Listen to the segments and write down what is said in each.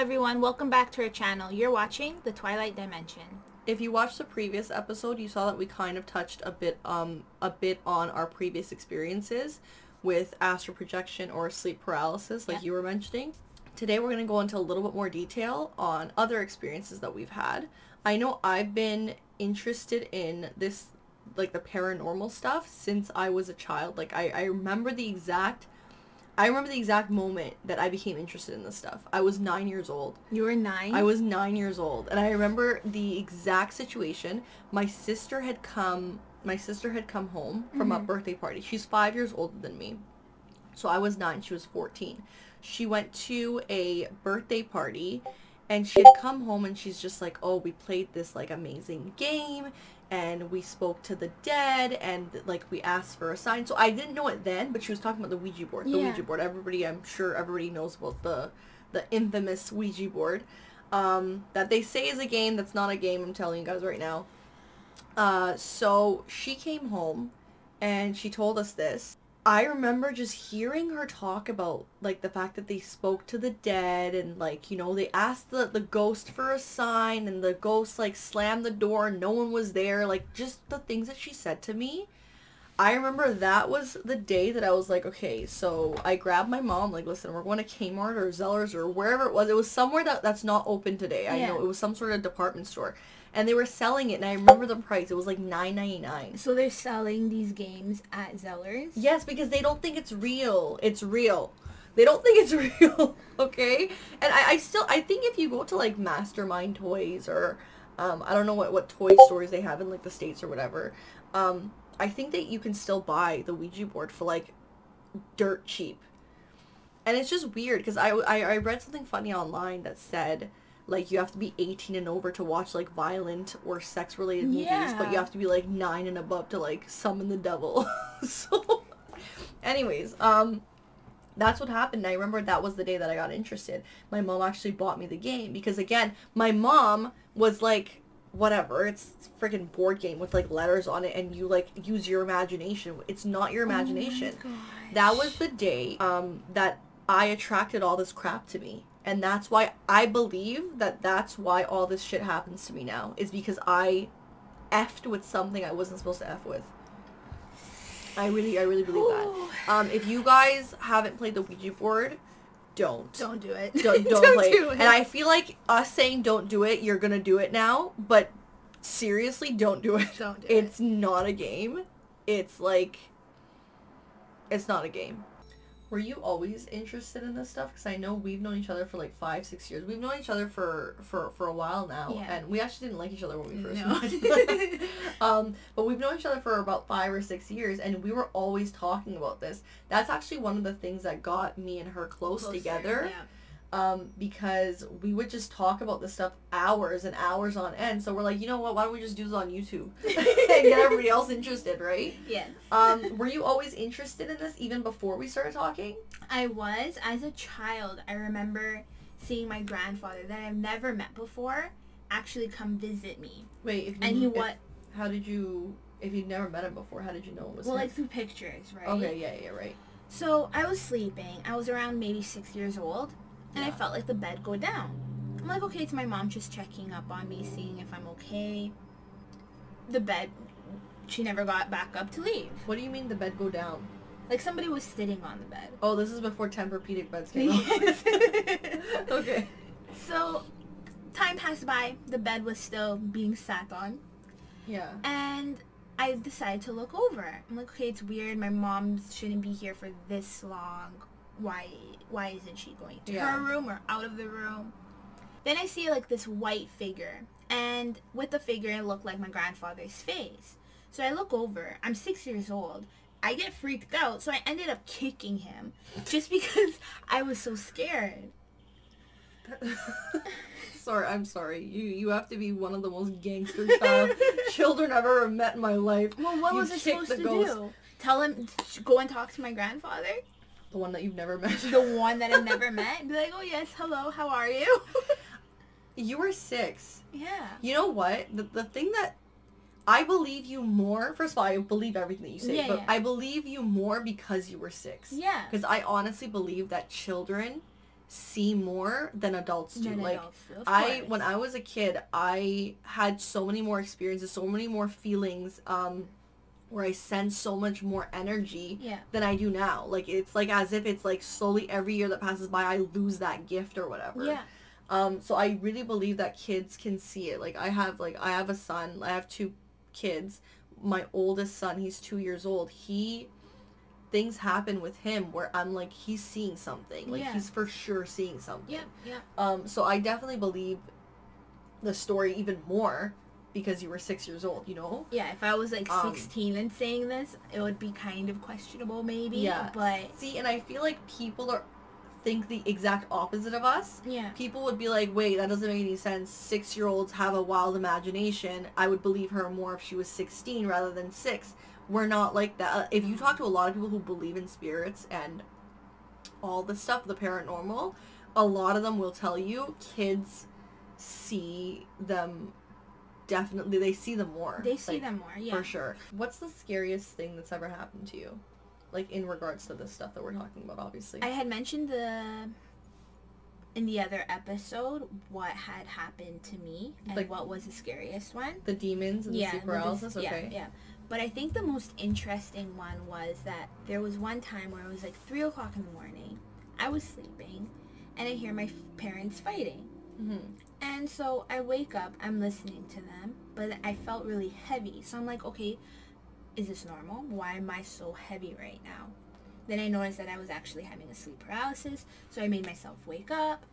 everyone, welcome back to our channel. You're watching The Twilight Dimension. If you watched the previous episode, you saw that we kind of touched a bit um a bit on our previous experiences with astral projection or sleep paralysis like Yeah. you were mentioning. Today we're going to go into a little bit more detail on other experiences that we've had. I know I've been interested in this like the paranormal stuff since I was a child. Like I, I remember the exact I remember the exact moment that I became interested in this stuff. I was 9 years old. You were nine? I was nine years old, and I remember the exact situation. My sister had come. My sister had come home from a mm-hmm. birthday party. She's five years older than me, so I was nine. She was fourteen. She went to a birthday party, and she had come home, and she's just like, "Oh, we played this like amazing game." And we spoke to the dead, and like we asked for a sign. So I didn't know it then, but she was talking about the Ouija board. The Yeah. Ouija board. Everybody, I'm sure everybody knows about the the infamous Ouija board um, that they say is a game that's not a game. I'm telling you guys right now. Uh, so she came home and she told us this. I remember just hearing her talk about like the fact that they spoke to the dead and like you know they asked the the ghost for a sign and the ghost like slammed the door and no one was there like just the things that she said to me I remember that was the day that I was like, okay, so I grabbed my mom, like, listen, we're going to Kmart or Zellers or wherever it was. It was somewhere that, that's not open today. I Yeah. know it was some sort of department store. And they were selling it, and I remember the price. It was like nine ninety nine. so they're selling these games at Zellers? Yes, because they don't think it's real. It's real. They don't think it's real, okay? And I, I still, I think if you go to like Mastermind Toys or, um, I don't know what, what toy stores they have in like the States or whatever, um, I think that you can still buy the Ouija board for like dirt cheap. And it's just weird because I, I, I read something funny online that said like you have to be 18 and over to watch like violent or sex related movies, but you have to be like 9 and above to like summon the devil. so anyways, um that's what happened. I remember that was the day that I got interested. My mom actually bought me the game because again, my mom was like whatever, it's a freaking board game with like letters on it and you like use your imagination. It's not your imagination. That was the day um, that I attracted all this crap to me. And that's why I believe that that's why all this shit happens to me now. Is because I effed with something I wasn't supposed to F with. I really, I really believe that. Um, if you guys haven't played the Ouija board, don't. Don't do it. Don't, don't, play do it. And I feel like us saying don't do it, you're gonna do it now. But seriously, don't do it. Don't do It's not a game. It's like, it's not a game. Were you always interested in this stuff? Because I know we've known each other for like five, six years. We've known each other for for for a while now, Yeah. and we actually didn't like each other when we first No. met. um, but we've known each other for about five or six years, and we were always talking about this. That's actually one of the things that got me and her close Closer, together yeah. Um, because we would just talk about this stuff hours and hours on end. So we're like, you know what? Why don't we just do this on YouTube and get everybody else interested, right? Yes. Um, were you always interested in this even before we started talking? I was as a child. I remember seeing my grandfather that I've never met before actually come visit me, Wait, if you, and he what? How did you? If you'd never met him before, how did you know it was Well, him? like through pictures, right? Okay, yeah, yeah, right. So I was sleeping. I was around maybe six years old, and I felt like the bed go down. I'm like, okay, it's my mom just checking up on me, seeing if I'm okay. The bed, she never got back up to leave. What do you mean the bed go down? Like somebody was sitting on the bed. Oh, this is before Tempur-Pedic beds came out. Okay. So, time passed by. The bed was still being sat on. Yeah. And I decided to look over. I'm like, okay, it's weird. My mom shouldn't be here for this long. Why why isn't she going to Yeah. her room or out of the room? Then I see like this white figure. And with the figure it looked like my grandfather's face. So I look over. I'm six years old. I get freaked out, so I ended up kicking him just because I was so scared. sorry, I'm sorry. You you have to be one of the most gangster child children I've ever met in my life. Well, what You was I supposed the to ghost. do? Tell him go and talk to my grandfather? The one that you've never met. the one that I've never met. Be like, oh yes, hello, how are you? you were six. yeah. You know what? The the thing that I believe you more. First of all, I believe everything that you say, Yeah, but yeah. I believe you more because you were six. Yeah. Because I honestly believe that children see more than adults do. Than like adults do, I when I was a kid, I had so many more experiences, so many more feelings um where I sense so much more energy yeah than I do now. Like it's like as if it's like slowly every year that passes by I lose that gift or whatever. yeah Um, so I really believe that kids can see it. Like I have like I have a son. I have two kids. My oldest son, he's two years old. He things happen with him where I'm like he's seeing something. Like Yeah. he's for sure seeing something. yeah yeah Um, so I definitely believe the story even more because you were six years old. You know. yeah if I was like Um, 16 and saying this it would be kind of questionable maybe Yeah. but See, and I feel like people are think the exact opposite of us. yeah people would be like, wait, that doesn't make any sense. Six year olds have a wild imagination. I would believe her more if she was 16 rather than six. We're not like that. Uh, If you talk to a lot of people who believe in spirits and all the stuff, the paranormal, a lot of them will tell you kids see them definitely, they see them more. they see like, them more yeah For sure. What's the scariest thing that's ever happened to you? Like in regards to this stuff that we're talking about, obviously. I had mentioned the in the other episode what had happened to me and Like- what was the scariest one. the demons and the sleep the- paralysis? yeah, Okay. yeah. But I think the most interesting one was that there was one time where it was like three o'clock in the morning. I was sleeping, and I hear my f- parents fighting. hmm And so I wake up, I'm listening to them, but I felt really heavy. So I'm like, okay, is this normal? Why am I so heavy right now? Then I noticed that I was actually having a sleep paralysis, so I made myself wake up.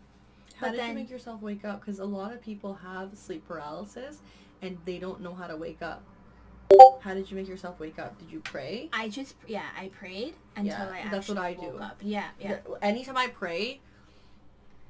How But did then- you make yourself wake up? Because a lot of people have sleep paralysis and they don't know how to wake up. How did you make yourself wake up? Did you pray? I just, yeah, I prayed until Yeah, I actually that's what I do. up. Yeah, yeah. Anytime I pray,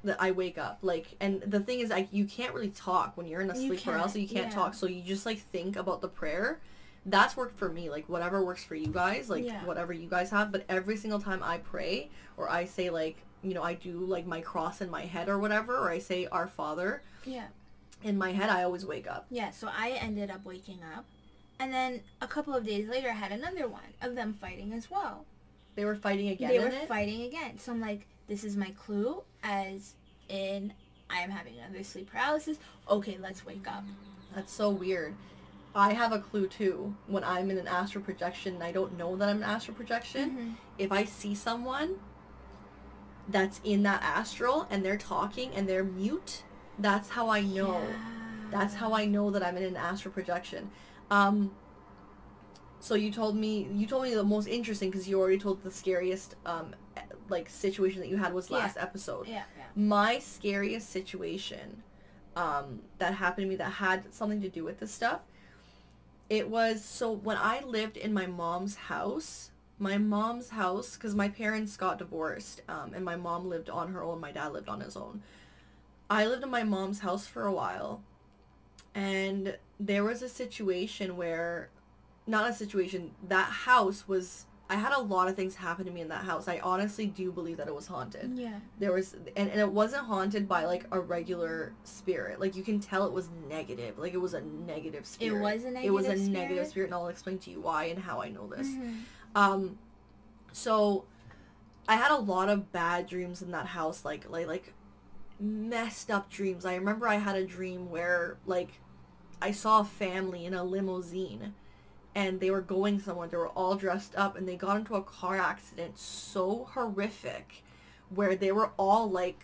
that I wake up. Like, and the thing is, like, you can't really talk when you're in a You sleep paralysis. You can't, can't yeah. talk, so you just like think about the prayer. That's worked for me. Like, whatever works for you guys, like Yeah. whatever you guys have. But every single time I pray or I say like, you know, I do like my cross in my head or whatever, or I say Our Father Yeah. in my head, I always wake up. Yeah, so I ended up waking up. And then a couple of days later, I had another one of them fighting as well. They were fighting again. they were it? fighting again. So I'm like, this is my clue as in I am having another sleep paralysis. Okay, let's wake up. That's so weird. I have a clue too. When I'm in an astral projection and I don't know that I'm an astral projection, Mhm. if I see someone that's in that astral and they're talking and they're mute, that's how I know. That's how I know that I'm in an astral projection. Um, so you told me you told me the most interesting because you already told the scariest um, like situation that you had was Yeah. last episode. Yeah, yeah. my scariest situation um, that happened to me that had something to do with this stuff it was so when i lived in my mom's house my mom's house because my parents got divorced um, and my mom lived on her own my dad lived on his own i lived in my mom's house for a while and there was a situation where not a situation that house was i had a lot of things happen to me in that house. I honestly do believe that it was haunted. Yeah. there was and, and it wasn't haunted by like a regular spirit. Like you can tell it was negative. Like it was a negative spirit. It was a negative it was a negative negative spirit? spirit and i'll explain to you why and how i know this. Mhm. um so i had a lot of bad dreams in that house like like like messed up dreams. I remember i had a dream where like i saw a family in a limousine and they were going somewhere they were all dressed up and they got into a car accident so horrific where they were all like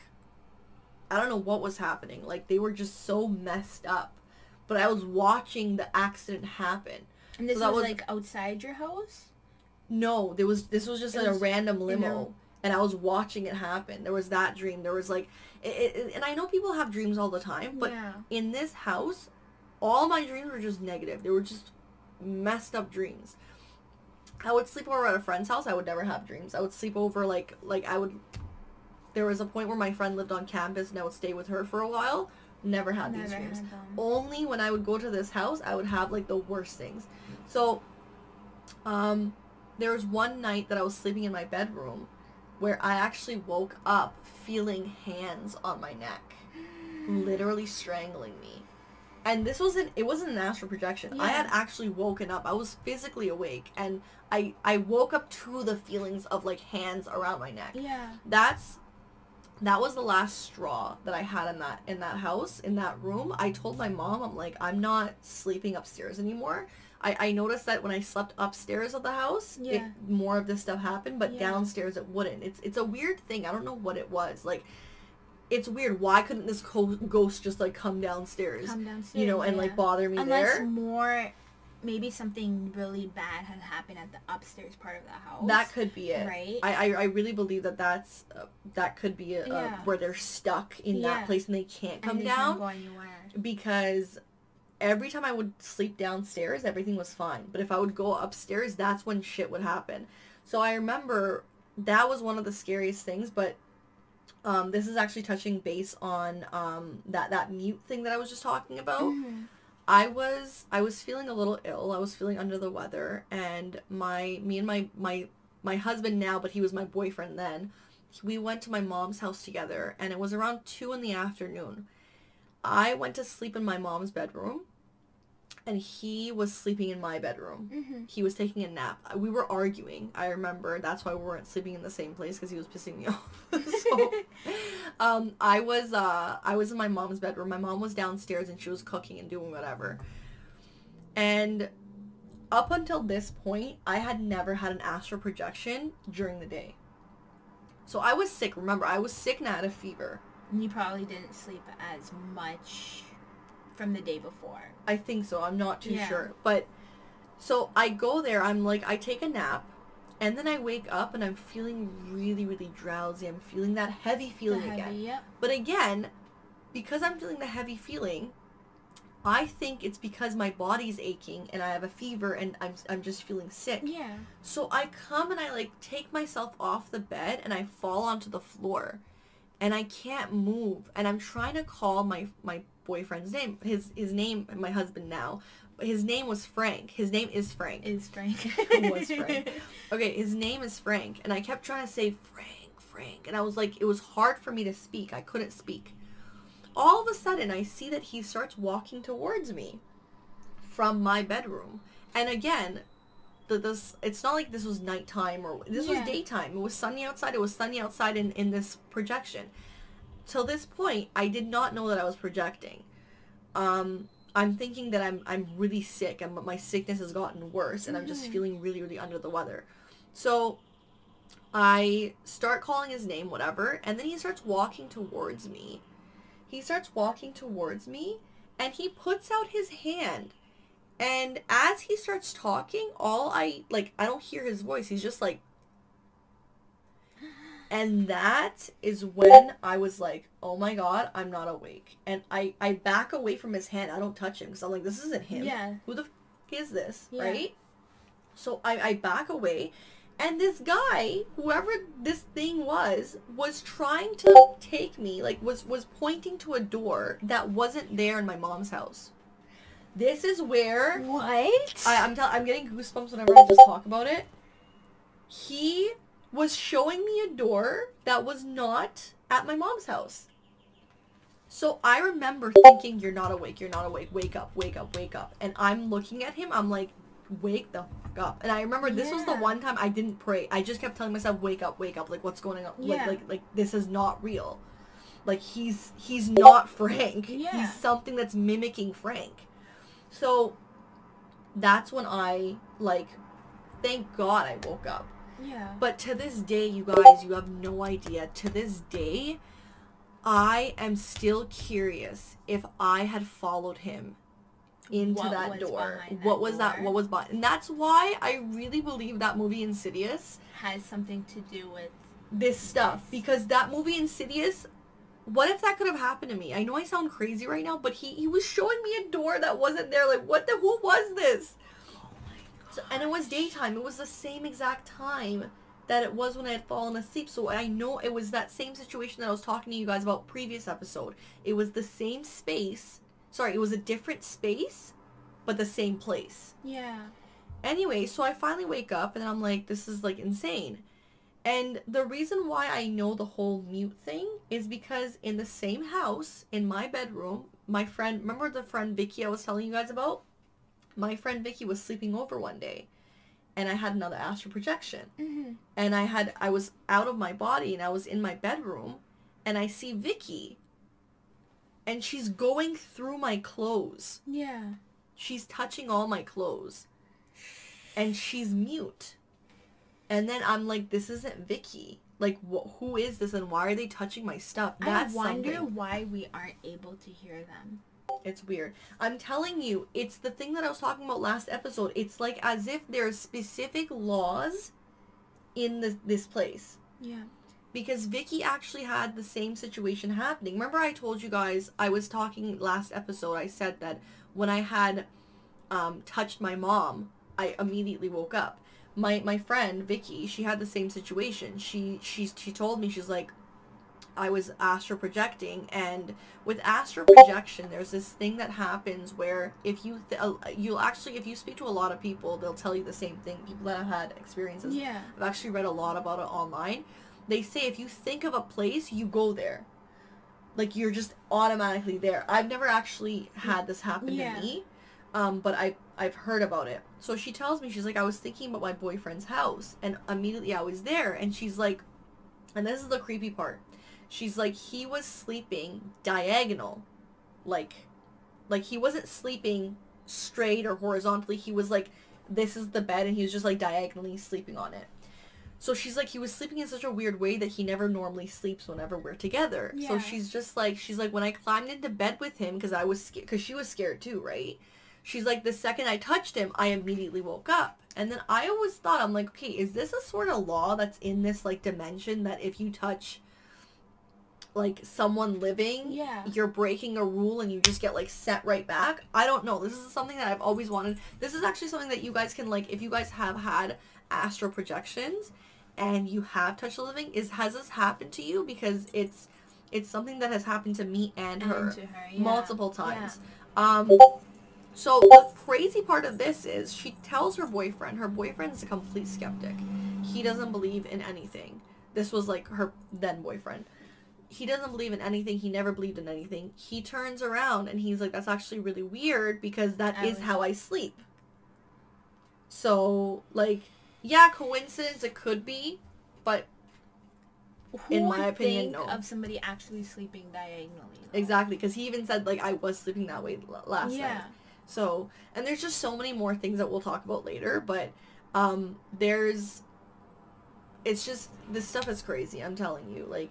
i don't know what was happening like they were just so messed up but i was watching the accident happen And this So was, was- like outside your house? no, there was this was just It like a random limo, a- and I was watching it happen. There was that dream. There was like, it, it, and I know people have dreams all the time, but yeah. in this house, all my dreams were just negative. They were just messed up dreams. I would sleep over at a friend's house. I would never have dreams. I would sleep over like like I would. There was a point where my friend lived on campus, and I would stay with her for a while. Never had these dreams had only when I would go to this house, I would have like the worst things. So, um, there was one night that I was sleeping in my bedroom where I actually woke up feeling hands on my neck, literally strangling me. And this wasn't, it wasn't an astral projection. I had actually woken up. I was physically awake and I, I woke up to the feelings of like hands around my neck Yeah. that's that was the last straw that I had in that in that house in that room. I told my mom, I'm like, I'm not sleeping upstairs anymore. I, I noticed that when I slept upstairs of the house, it, Yeah. more of this stuff happened, but Yeah. downstairs it wouldn't. It's it's a weird thing. I don't know what it was. Like, it's weird. Why couldn't this co- ghost just like come downstairs, Come downstairs. you know, and yeah. like bother me Unless there? more, maybe something really bad had happened at the upstairs part of the house. That could be it. Right? I, I, I really believe that that's uh, that could be a, Yeah. where they're stuck in Yeah. that place and they can't come they down can't because every time I would sleep downstairs, everything was fine. But if I would go upstairs, that's when shit would happen. So I remember that was one of the scariest things. But um, this is actually touching base on um, that that mute thing that I was just talking about. Mhm. I was I was feeling a little ill. I was feeling under the weather, and my me and my my my husband now, but he was my boyfriend then. We went to my mom's house together, and it was around two in the afternoon. I went to sleep in my mom's bedroom, and he was sleeping in my bedroom. Mhm. He was taking a nap. We were arguing. I remember that's why we weren't sleeping in the same place because he was pissing me off. so, um, I was uh, I was in my mom's bedroom. My mom was downstairs and she was cooking and doing whatever. And up until this point, I had never had an astral projection during the day. So I was sick. Remember, I was sick and I had a fever. And you probably didn't sleep as much from the day before. I think so. I'm not too Yeah. sure. But so I go there. I'm like, I take a nap. And then I wake up and I'm feeling really, really drowsy. I'm feeling that heavy feeling heavy, again. Yep. But again, because I'm feeling the heavy feeling, I think it's because my body's aching and I have a fever and I'm, I'm just feeling sick. Yeah. So I come and I like take myself off the bed and I fall onto the floor and I can't move and I'm trying to call my my boyfriend's name. His his name my husband now. His name was Frank. His name is Frank. Is Frank. Was Frank. Okay, his name is Frank and I kept trying to say Frank, Frank and I was like it was hard for me to speak. I couldn't speak. All of a sudden I see that he starts walking towards me from my bedroom. And again, the, this it's not like this was nighttime or this Yeah. was daytime. It was sunny outside. It was sunny outside in, in this projection. Till this point, I did not know that I was projecting. Um, I'm thinking that I'm I'm really sick and my sickness has gotten worse and I'm just Mhm. feeling really really under the weather. So I start calling his name, whatever, and then he starts walking towards me. He starts walking towards me and he puts out his hand. And as he starts talking, all I like I don't hear his voice. He's just like and that is when I was like, "Oh my god, I'm not awake." And I I back away from his hand. I don't touch him cuz I'm like, "This isn't him. Yeah. Who the f- is this?" Yeah. Right? So I I back away and this guy, whoever this thing was, was trying to take me, like was was pointing to a door that wasn't there in my mom's house. This is where What? I, I'm tell- I'm getting goosebumps whenever I just talk about it. He was showing me a door that was not at my mom's house. So I remember thinking, "You're not awake. You're not awake. Wake up. Wake up. Wake up." And I'm looking at him. I'm like, "Wake the fuck up!" And I remember this was the one time I didn't pray. I just kept telling myself, "Wake up. Wake up. Like what's going on? Yeah. Like like like this is not real. Like he's he's not Frank. Yeah. He's something that's mimicking Frank." So that's when I like thank God I woke up. Yeah. But to this day, you guys, you have no idea. To this day, I am still curious if I had followed him into What that door. that what was that? What was behind? And that's why I really believe that movie Insidious, Has something to do with this stuff, Yes. because that movie Insidious. What if that could have happened to me? I know I sound crazy right now, but he, he was showing me a door that wasn't there. Like, what the, who was this? So, and it was daytime. It was the same exact time that it was when I had fallen asleep. So I know it was that same situation that I was talking to you guys about previous episode. It was the same space. Sorry, it was a different space, but the same place. Yeah. Anyway, so I finally wake up and I'm like, this is like insane. And the reason why I know the whole mute thing is because in the same house, in my bedroom, my friend, remember the friend Vicky I was telling you guys about? My friend Vicky was sleeping over one day and I had another astral projection. Mm-hmm. And I had, I was out of my body and I was in my bedroom and I see Vicky and she's going through my clothes. Yeah. She's touching all my clothes. And she's mute. And then I'm like, this isn't Vicky. Like, wh- who is this and why are they touching my stuff? That's I wonder something. why we aren't able to hear them. It's weird. I'm telling you, it's the thing that I was talking about last episode. It's like as if there's specific laws in this, this place. Yeah. because Vicky actually had the same situation happening. Remember I told you guys I was talking last episode I said that when I had um, touched my mom, I immediately woke up. My my friend Vicky, she had the same situation. She she she told me she's like I was astral projecting and with astral projection there's this thing that happens where if you th- uh, you'll actually if you speak to a lot of people they'll tell you the same thing people that have had experiences Yeah. I've actually read a lot about it online. They say if you think of a place, you go there. Like you're just automatically there. I've never actually had this happen Yeah. to me, um, but I I've heard about it. So she tells me she's like I was thinking about my boyfriend's house, and immediately I was there, and she's like, and this is the creepy part. She's like he was sleeping diagonal, like, like he wasn't sleeping straight or horizontally. He was like this is the bed and he was just like diagonally sleeping on it. So she's like he was sleeping in such a weird way that he never normally sleeps whenever we're together. So she's just like she's like when I climbed into bed with him because I was scared because she was scared too, right? She's like the second I touched him, I immediately woke up. And then I always thought I'm like, okay, is this a sort of law that's in this like dimension that if you touch like someone living, Yeah. you're breaking a rule and you just get like set right back. I don't know. This is something that I've always wanted. This is actually something that you guys can like if you guys have had astral projections and you have touched the living is has this happened to you because it's it's something that has happened to me and her And to her, yeah. multiple times. Um so the crazy part of this is she tells her boyfriend, her boyfriend's a complete skeptic. He doesn't believe in anything. This was like her then boyfriend. He doesn't believe in anything. He never believed in anything. He turns around and he's like, that's actually really weird because that I is how I sleep. So, like, yeah, coincidence it could be, but Who in my opinion, no. of somebody actually sleeping diagonally? though? exactly because he even said like I was sleeping that way last night. Yeah. So, and there's just so many more things that we'll talk about later, but um there's it's just this stuff is crazy, I'm telling you. Like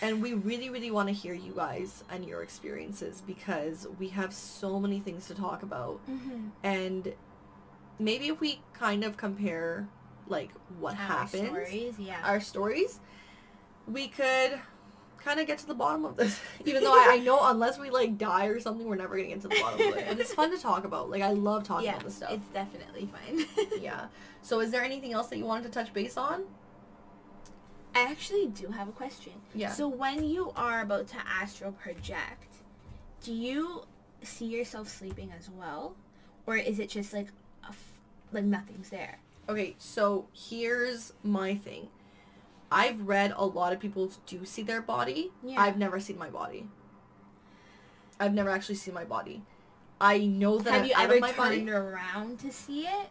and we really really want to hear you guys and your experiences because we have so many things to talk about Mm-hmm. and maybe if we kind of compare like what happens Stories, yeah. our stories, we could kind of get to the bottom of this. Even though I, I know unless we like die or something, we're never gonna get to the bottom of it. And it's fun to talk about. Like I love talking yeah, about this stuff. it's definitely fun. Yeah. So is there anything else that you wanted to touch base on? I actually do have a question. Yeah. So when you are about to astral project, do you see yourself sleeping as well, or is it just like a f- like nothing's there? Okay, so here's my thing. I've read a lot of people do see their body. Yeah. I've never seen my body. I've never actually seen my body. I know that Have I'm you ever my body. turned around to see it,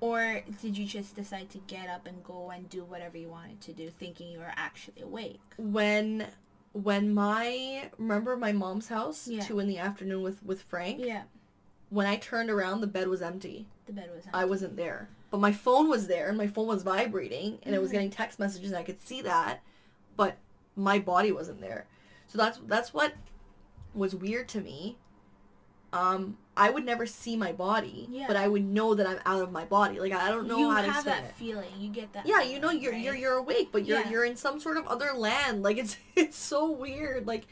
or did you just decide to get up and go and do whatever you wanted to do, thinking you were actually awake? when when my remember my mom's house Yeah. two in the afternoon with with Frank. Yeah, When I turned around, the bed was empty. the bed was. I wasn't there, but my phone was there, and my phone was vibrating, and it was Mhm. getting text messages, and I could see that, but my body wasn't there. So that's that's what was weird to me. Um, I would never see my body, Yeah. but I would know that I'm out of my body. Like I don't know you how to You have that it. feeling. You get that. Yeah, you know you're right? you're you're awake, but you're Yeah. you're in some sort of other land. Like it's it's so weird. Like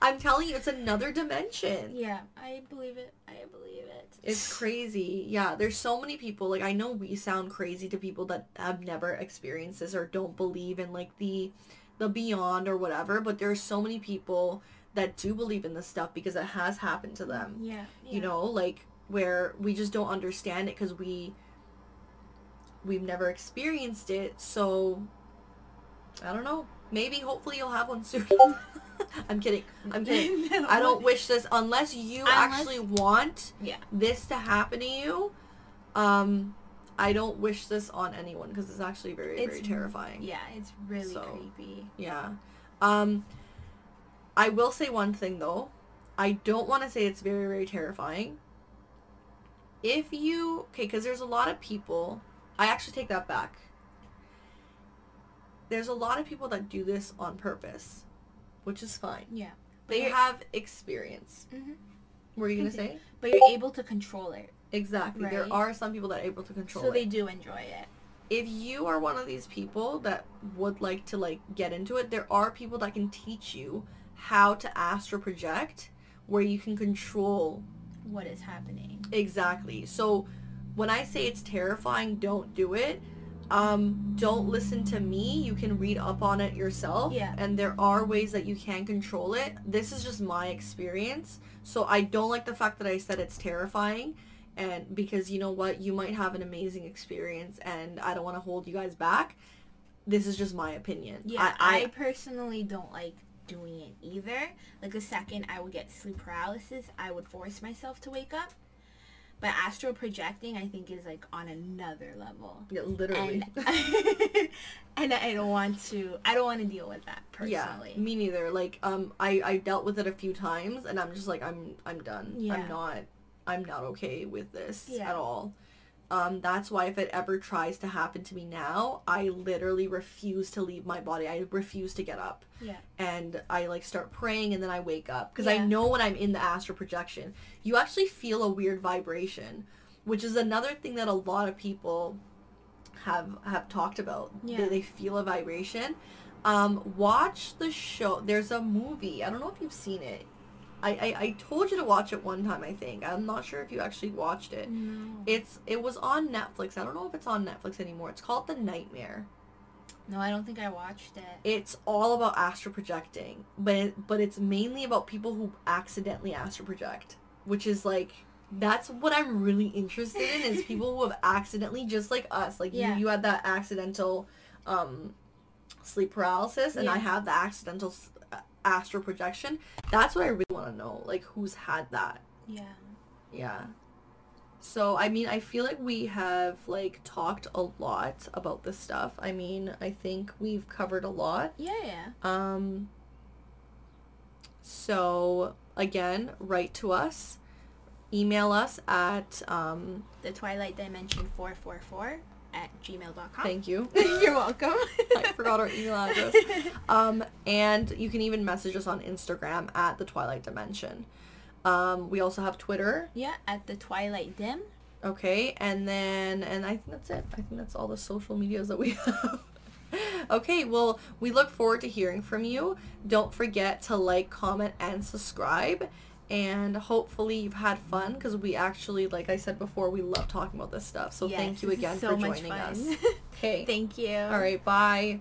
I'm telling you, it's another dimension. Yeah, I believe it. I believe it. It's crazy. Yeah, there's so many people. Like I know we sound crazy to people that have never experienced this or don't believe in like the the beyond or whatever, but there's so many people that do believe in this stuff because it has happened to them. Yeah, You know, like where we just don't understand it cuz we we've never experienced it. So I don't know. Maybe hopefully you'll have one soon. I'm kidding. I'm kidding. No. I don't wish this unless you Unless- actually want Yeah. this to happen to you. Um, I don't wish this on anyone because it's actually very very terrifying. Yeah, it's really So. creepy. Yeah. Um, I will say one thing though. I don't want to say it's very very terrifying. If you okay, because there's a lot of people. I actually take that back. There's a lot of people that do this on purpose, which is fine. Yeah. They have experience. Mhm. Were you gonna say? But you're able to control it. Exactly. Right. There are some people that are able to control so it. they do enjoy it. if you are one of these people that would like to like get into it, there are people that can teach you how to astral project where you can control What is happening? exactly. So when I say it's terrifying, don't do it. Um, don't listen to me. You can read up on it yourself. Yeah. And there are ways that you can control it. This is just my experience. So I don't like the fact that I said it's terrifying. And because you know what, you might have an amazing experience and I don't want to hold you guys back. This is just my opinion. Yeah, I, I, personally don't like doing it either. Like the second I would get sleep paralysis, I would force myself to wake up. But astral projecting, I think, is like on another level. yeah, literally. And and I don't want to. I don't want to deal with that personally. Yeah, me neither. Like, um, I I dealt with it a few times, and I'm just like, I'm I'm done. Yeah. I'm not I'm not okay with this Yeah. at all. Um, that's why if it ever tries to happen to me now, I literally refuse to leave my body. I refuse to get up, Yeah. and I like start praying, and then I wake up because I know when I'm in the astral projection, you actually feel a weird vibration, which is another thing that a lot of people have have talked about. Yeah. That they feel a vibration. Um, watch the show. There's a movie. I don't know if you've seen it. I, I, I told you to watch it one time, I think. I'm not sure if you actually watched it. No. It's it was on Netflix. I don't know if it's on Netflix anymore. It's called The Nightmare. No, I don't think I watched it. It's all about astral projecting, but it, but it's mainly about people who accidentally astral project, which is like that's what I'm really interested in is people who have accidentally just like us, like Yeah. you you had that accidental um sleep paralysis and I have the accidental astral projection. That's what I really want to know, like who's had that. Yeah. Yeah. So, I mean, I feel like we have, like, talked a lot about this stuff. I mean, I think we've covered a lot. Yeah, yeah. Um, so, again, write to us. Email us at, um, The Twilight Dimension 444 at gmail.com. thank you. You're welcome. I forgot our email address. Um, and you can even message us on Instagram at the Twilight Dimension. Um, we also have Twitter. yeah, at the Twilight Dim. Okay, and then and I think that's it. I think that's all the social medias that we have. okay, well, we look forward to hearing from you. Don't forget to like, comment, and subscribe. And hopefully you've had fun because we actually, like I said before, we love talking about this stuff. So Yes, thank you again so for joining us. Okay. Thank you. All right, bye.